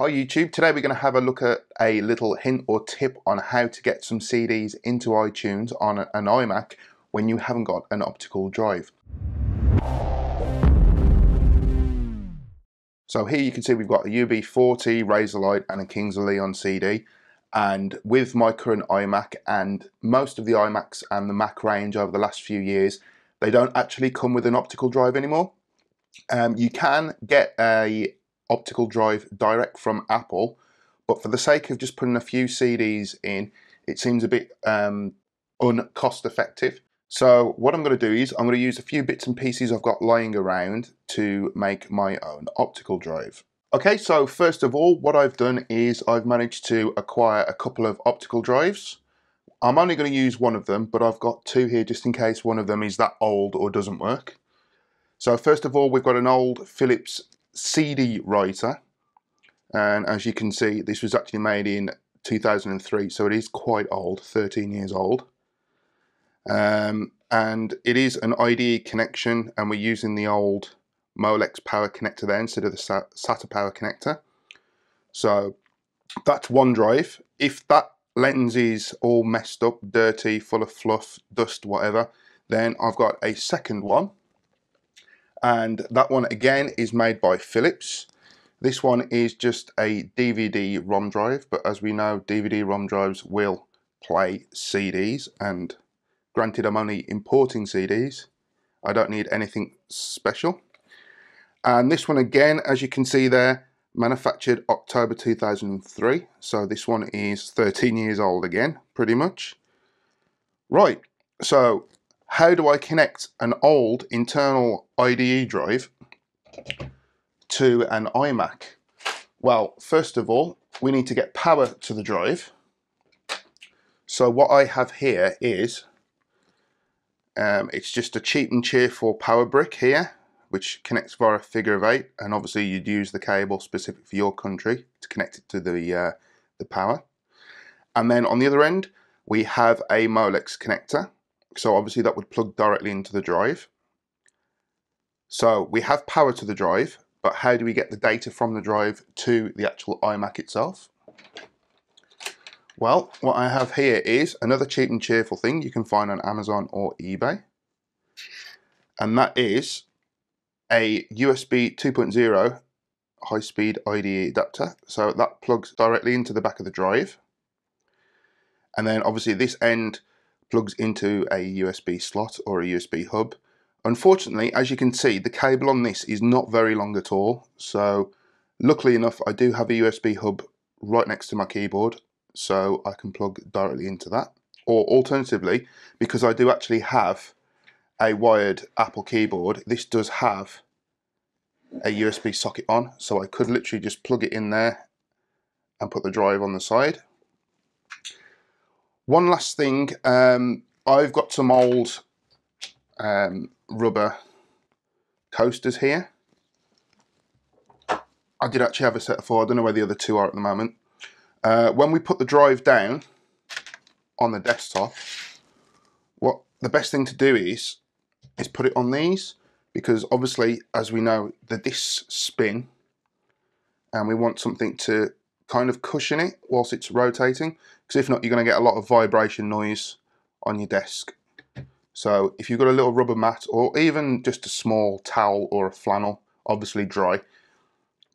Hi YouTube, today we're going to have a look at a little hint or tip on how to get some CDs into iTunes on an iMac when you haven't got an optical drive. So here you can see we've got a UB40, Razorlight and a Kings of Leon CD and with my current iMac and most of the iMacs and the Mac range over the last few years they don't actually come with an optical drive anymore. Um, you can get a optical drive direct from Apple, but for the sake of just putting a few CDs in, it seems a bit um, uncost effective. So what I'm going to do is I'm going to use a few bits and pieces I've got lying around to make my own optical drive. Okay, so first of all, what I've done is I've managed to acquire a couple of optical drives. I'm only going to use one of them, but I've got two here just in case one of them is that old or doesn't work. So first of all, we've got an old Philips CD writer and as you can see this was actually made in 2003 so it is quite old 13 years old. Um, and it is an IDE connection and we're using the old Molex power connector there instead of the SATA power connector. So that's one drive if that lens is all messed up dirty full of fluff dust whatever then I've got a second one and that one again is made by Philips. This one is just a DVD ROM drive, but as we know, DVD ROM drives will play CDs, and granted I'm only importing CDs, I don't need anything special. And this one again, as you can see there, manufactured October 2003, so this one is 13 years old again, pretty much. Right, so how do I connect an old internal IDE drive to an iMac? Well, first of all, we need to get power to the drive. So what I have here is, um, it's just a cheap and cheerful power brick here, which connects via a figure of eight, and obviously you'd use the cable specific for your country to connect it to the, uh, the power. And then on the other end, we have a Molex connector, so obviously that would plug directly into the drive. So we have power to the drive, but how do we get the data from the drive to the actual iMac itself? Well, what I have here is another cheap and cheerful thing you can find on Amazon or eBay. And that is a USB 2.0 high-speed IDE adapter. So that plugs directly into the back of the drive. And then obviously this end plugs into a USB slot or a USB hub. Unfortunately, as you can see, the cable on this is not very long at all. So luckily enough, I do have a USB hub right next to my keyboard, so I can plug directly into that. Or alternatively, because I do actually have a wired Apple keyboard, this does have a USB socket on, so I could literally just plug it in there and put the drive on the side. One last thing, um, I've got some old um, rubber coasters here. I did actually have a set of four, I don't know where the other two are at the moment. Uh, when we put the drive down on the desktop, what the best thing to do is, is put it on these, because obviously, as we know, the discs spin, and we want something to kind of cushion it whilst it's rotating because if not you're going to get a lot of vibration noise on your desk. So if you've got a little rubber mat or even just a small towel or a flannel, obviously dry,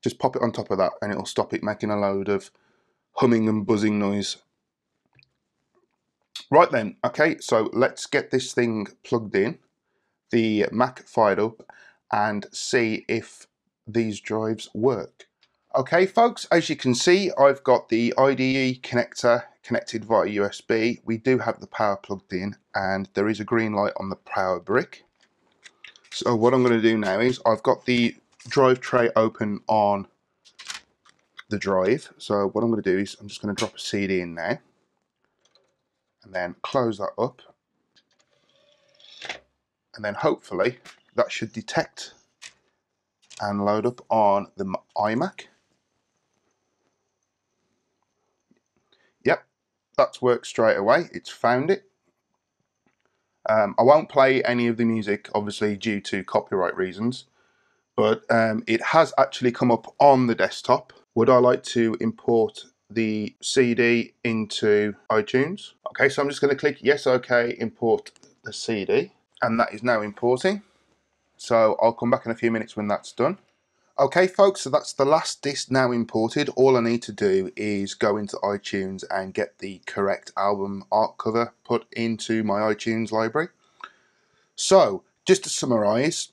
just pop it on top of that and it'll stop it making a load of humming and buzzing noise. Right then, okay, so let's get this thing plugged in, the Mac fired up and see if these drives work. Okay folks, as you can see I've got the IDE connector connected via USB. We do have the power plugged in and there is a green light on the power brick. So what I'm going to do now is I've got the drive tray open on the drive. So what I'm going to do is I'm just going to drop a CD in there and then close that up and then hopefully that should detect and load up on the iMac that's worked straight away. It's found it. Um, I won't play any of the music, obviously, due to copyright reasons. but um, it has actually come up on the desktop. Would I like to import the CD into iTunes? Okay, so I'm just going to click yes, okay, import the CD, and that is now importing. So I'll come back in a few minutes when that's done. Okay folks, so that's the last disc now imported. All I need to do is go into iTunes and get the correct album art cover put into my iTunes library. So, just to summarise,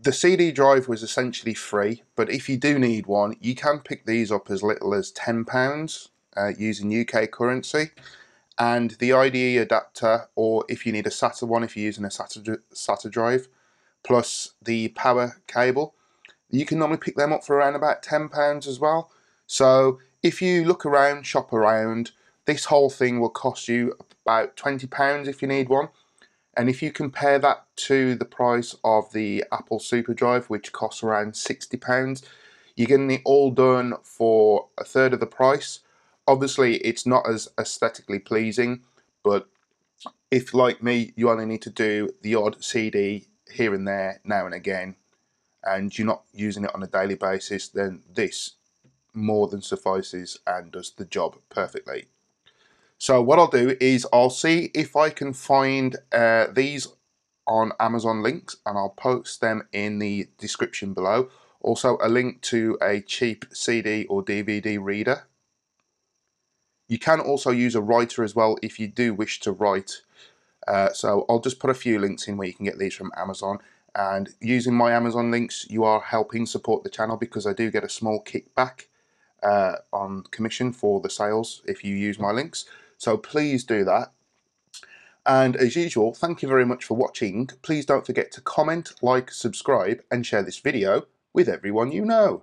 the CD drive was essentially free, but if you do need one, you can pick these up as little as £10 uh, using UK currency. And the IDE adapter, or if you need a SATA one, if you're using a SATA, SATA drive, plus the power cable, you can normally pick them up for around about £10 as well. So if you look around, shop around, this whole thing will cost you about £20 if you need one. And if you compare that to the price of the Apple SuperDrive, which costs around £60, you're getting it all done for a third of the price. Obviously, it's not as aesthetically pleasing, but if, like me, you only need to do the odd CD here and there, now and again, and you're not using it on a daily basis, then this more than suffices and does the job perfectly. So what I'll do is I'll see if I can find uh, these on Amazon links and I'll post them in the description below. Also a link to a cheap CD or DVD reader. You can also use a writer as well if you do wish to write. Uh, so I'll just put a few links in where you can get these from Amazon and using my Amazon links you are helping support the channel because I do get a small kickback uh, on commission for the sales if you use my links. So please do that. And as usual, thank you very much for watching. Please don't forget to comment, like, subscribe and share this video with everyone you know.